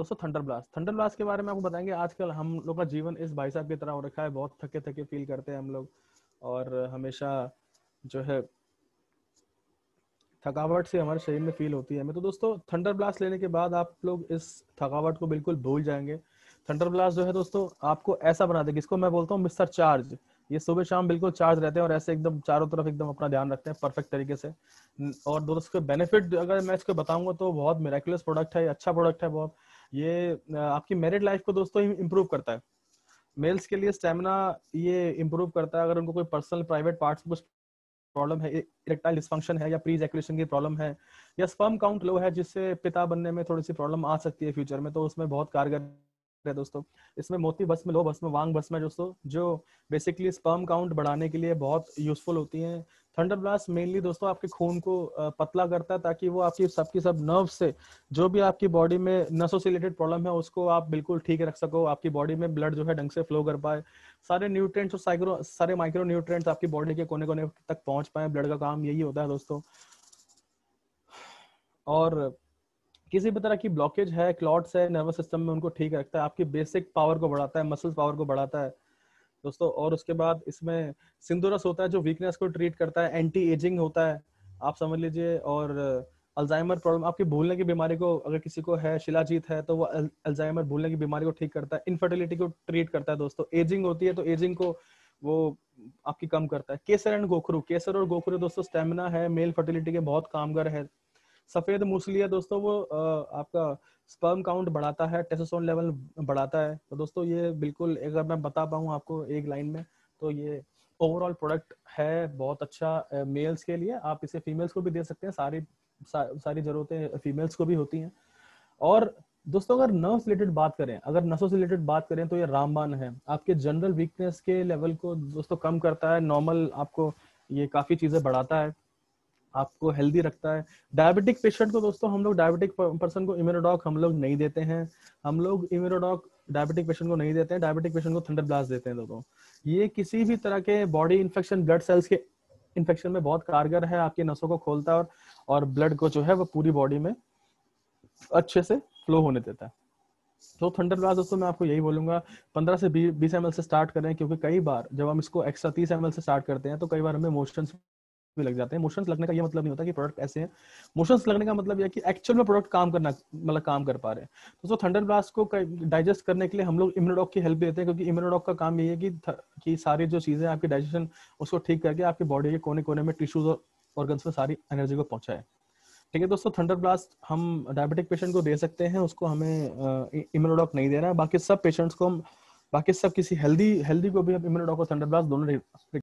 दोस्तों thunder blast thunder blast के बारे में आपको बताएँगे, आजकल हम लोग का जीवन इस भाई साहब की तरह हो रखा है। बहुत थके थके फील करते हैं हम लोग और हमेशा जो है थकावट से हमारे शरीर में फील होती है हमें। तो दोस्तों थंडर ब्लास्ट लेने के बाद आप लोग इस थकावट को बिल्कुल भूल जाएँगे। थंडर ब्लास्ट जो है दोस्तों, आपको ऐसा बना देगा। इसको मैं बोलता हूँ मिस्टर चार्ज ये सुबह शाम बिल्कुल चार्ज रहते हैं और ऐसे एकदम चारों तरफ़ एकदम अपना ध्यान रखते हैं परफेक्ट तरीके से। और दोस्तों बेनिफिट अगर मैं इसको बताऊँगा तो बहुत मेरेकुलस प्रोडक्ट है अच्छा प्रोडक्ट है बहुत। ये आपकी मैरिड लाइफ को दोस्तों इम्प्रूव करता है। मेल्स के लिए स्टेमिना ये इम्प्रूव करता है। अगर उनको कोई पर्सनल प्राइवेट पार्ट्स कुछ प्रॉब्लम है इरेक्टाइल डिस्फंक्शन है या प्री की प्रॉब्लम है, या स्पर्म काउंट लो है, जिससे पिता बनने में थोड़ी सी प्रॉब्लम आ सकती है फ्यूचर में तो उसमें बहुत कारगर है दोस्तों। इसमें मोती बस में लो बस में वांग बस में दोस्तों, जो बेसिकली स्पर्म काउंट बढ़ाने के लिए बहुत यूजफुल होती हैं। थंडर ब्लास्ट मेनली दोस्तों आपके खून को पतला करता है ताकि वो आपकी सबकी सब नर्व से, जो भी आपकी बॉडी में नसों से रिलेटेड प्रॉब्लम है, उसको आप बिल्कुल ठीक रख सको। आपकी बॉडी में ब्लड जो है ढंग से फ्लो कर पाए। सारे न्यूट्रिएंट्स और साइक्रो सारे माइक्रो न्यूट्रिएंट्स आपकी बॉडी के कोने कोने तक पहुँच पाए। ब्लड का काम यही होता है दोस्तों। और किसी भी तरह की ब्लॉकेज है क्लॉट्स है नर्वस सिस्टम में उनको ठीक रखता है, आपकी बेसिक पावर को बढ़ाता है मसल्स पावर को बढ़ाता है। दोस्तों, और उसके बाद इसमें सिंदूरस होता है जो वीकनेस को ट्रीट करता है एंटी एजिंग होता है। आप समझ लीजिए, और अल्जाइमर प्रॉब्लम आपकी भूलने की बीमारी को अगर किसी को है, शिलाजीत है तो वो अल्जाइमर भूलने की बीमारी को ठीक करता है इनफर्टिलिटी को ट्रीट करता है दोस्तों। एजिंग होती है तो एजिंग को वो आपकी कम करता है। केसर एंड गोखरू, केसर और गोखरू दोस्तों स्टेमिना है मेल फर्टिलिटी के बहुत कामगर है। सफ़ेद मूसली है दोस्तों वो आपका स्पर्म काउंट बढ़ाता है टेस्टोस्टेरोन लेवल बढ़ाता है। तो दोस्तों ये बिल्कुल अगर मैं बता पाऊँ आपको एक लाइन में तो ये ओवरऑल प्रोडक्ट है बहुत अच्छा मेल्स के लिए। आप इसे फीमेल्स को भी दे सकते हैं सारी सा, सारी जरूरतें फीमेल्स को भी होती हैं। और दोस्तों अगर नर्व्स रिलेटेड बात करें अगर नसों से रिलेटेड बात करें तो ये रामबान है। आपके जनरल वीकनेस के लेवल को दोस्तों कम करता है नॉर्मल आपको ये काफ़ी चीज़ें बढ़ाता है। आपको हेल्दी रखता है। डायबिटिक पेशेंट को दोस्तों हम लोग डायबिटिक पर्सन को इम्यूनोडॉक हम लोग नहीं देते हैं। हम लोग इम्यूनोडॉक डायबिटिक पेशेंट को नहीं देते हैं। डायबिटिक पेशेंट को थंडर ब्लास्ट देते हैं दोस्तों। ये किसी भी तरह के बॉडी इन्फेक्शन ब्लड सेल्स के इन्फेक्शन में बहुत कारगर है। आपकी नसों को खोलता है और, और ब्लड को जो है वो पूरी बॉडी में अच्छे से फ्लो होने देता है। तो थंडर ब्लास्ट दोस्तों मैं आपको यही बोलूँगा 15 से 20 एम से स्टार्ट करें क्योंकि कई बार जब हम इसको एक्स्ट्रा 30 एम से स्टार्ट करते हैं तो कई बार हमें मोशंस भी लग जाते हैं। मोशंस लगने का ये मतलब नहीं होता कि प्रोडक्ट ऐसे हैं। मोशंस लगने का मतलब यह कि एक्चुअल में प्रोडक्ट काम करना मतलब काम कर पा रहे हैं। तो सो थंडर ब्लास्ट को डाइजेस्ट करने के लिए हम लोग इम्यूनोडॉक की हेल्प देते हैं क्योंकि इम्यूनोडॉक का काम यही है कि कि सारी जो चीज़ें आपकी डाइजेशन उसको ठीक करके आपकी बॉडी के कोने कोने में टिश्यूज और ऑर्गन्स में सारी एनर्जी को पहुँचाए। ठीक है दोस्तों थंडर ब्लास्ट हम डायबिटिक पेशेंट को दे सकते हैं, उसको हमें इम्यूनोडॉक नहीं देना है। बाकी सब पेशेंट्स को हम, बाकी सब किसी हेल्दी हेल्दी को भी हम इम्यूनोडॉक और थंडर ब्लास्ट दोनों